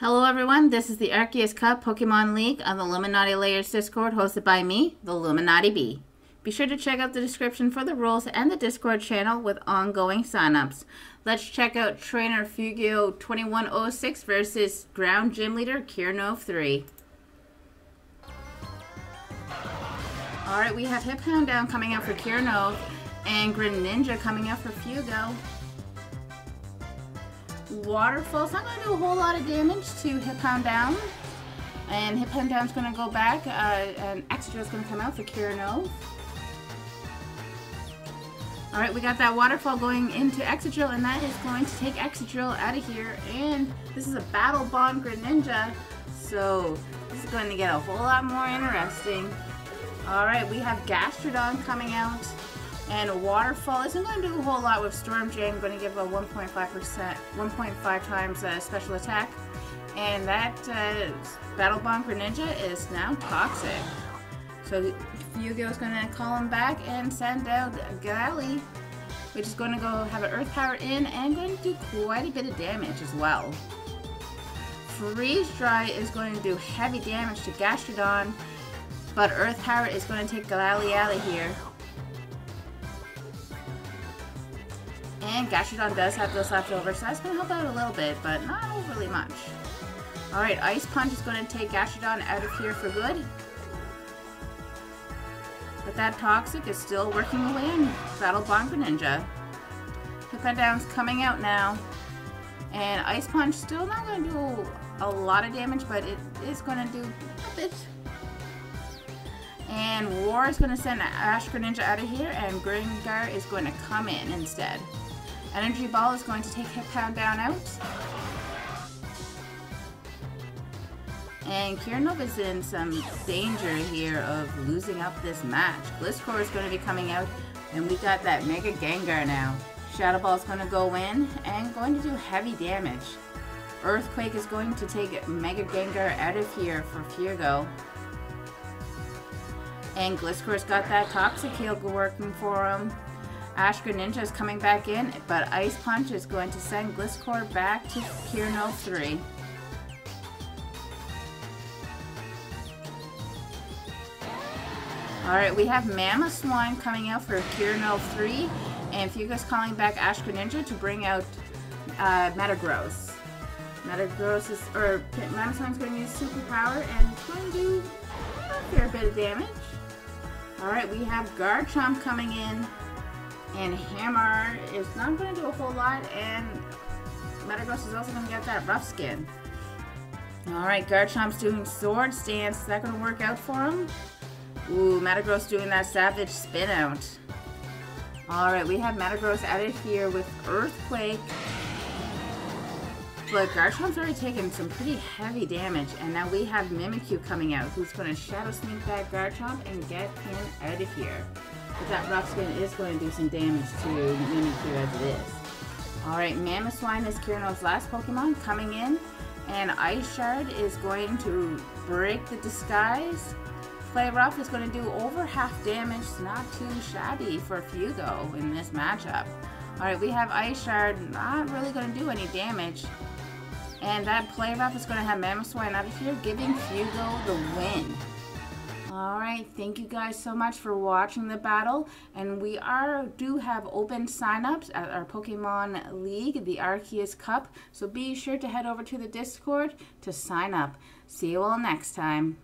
Hello everyone, this is the Arceus Cup Pokemon League on the Illuminati Layers Discord hosted by me, the Illuminati Bee. Be sure to check out the description for the rules and the Discord channel with ongoing signups. Let's check out Trainer Fuego 2106 versus Ground Gym Leader Kirnov 3. Alright, we have Hip Down coming out for Kirnov and Greninja coming out for Fuego. Waterfall's not going to do a whole lot of damage to Hippowdon. And Hippowdon's going to go back, uh, and Excadrill's going to come out for Kirnov. Alright, we got that Waterfall going into Excadrill, and that is going to take Excadrill out of here. And this is a Battle Bond Greninja, so this is going to get a whole lot more interesting. Alright, we have Gastrodon coming out. And Waterfall isn't going to do a whole lot with Storm Drain. I'm going to give a 1.5%, 1.5 times uh, special attack. And that uh, Battle Bond Greninja is now toxic. So Fuego is going to call him back and send out Glalie, which is going to go have an Earth Power in and going to do quite a bit of damage as well. Freeze Dry is going to do heavy damage to Gastrodon, but Earth Power is going to take of here. And Gastrodon does have those left over, so that's going to help out a little bit, but not overly much. Alright, Ice Punch is going to take Gastrodon out of here for good. But that Toxic is still working away on Battle Bond Greninja. Hippowdon's coming out now. And Ice Punch still not going to do a lot of damage, but it is going to do a bit. And War is going to send Ash Greninja out of here, and Gengar is going to come in instead. Energy Ball is going to take Hippowdon out. And Kirnov is in some danger here of losing up this match. Gliscor is going to be coming out, and we got that Mega Gengar now. Shadow Ball is going to go in and going to do heavy damage. Earthquake is going to take Mega Gengar out of here for Fuego. And Gliscor's got that Toxic Heal working for him. Ash Greninja is coming back in, but Ice Punch is going to send Gliscor back to Kirnov 3. Alright, we have Mamoswine coming out for Kirnov 3, and Fuego's calling back Ash Greninja to bring out uh, Metagross. Metagross is, or Mamoswine's going to use Superpower, and it's going to do a fair bit of damage. Alright, we have Garchomp coming in, and Hammer is not going to do a whole lot, and Metagross is also going to get that rough skin. Alright, Garchomp's doing Swords Dance. Is that going to work out for him? Ooh, Metagross doing that Savage Spin Out. Alright, we have Metagross out of here with Earthquake. But Garchomp's already taken some pretty heavy damage, and now we have Mimikyu coming out, who's going to Shadow Sneak that Garchomp and get him out of here. But that rough skin is going to do some damage to Mimikyu as it is. Alright, Mamoswine is Kirnov's last Pokemon coming in. And Ice Shard is going to break the disguise. Play Rough is going to do over half damage. Not too shabby for Fuego in this matchup. Alright, we have Ice Shard not really going to do any damage. And that Play Rough is going to have Mamoswine out of here, giving Fuego the win. Alright, thank you guys so much for watching the battle. And we are do have open signups at our Pokemon League, the Arceus Cup. So be sure to head over to the Discord to sign up. See you all next time.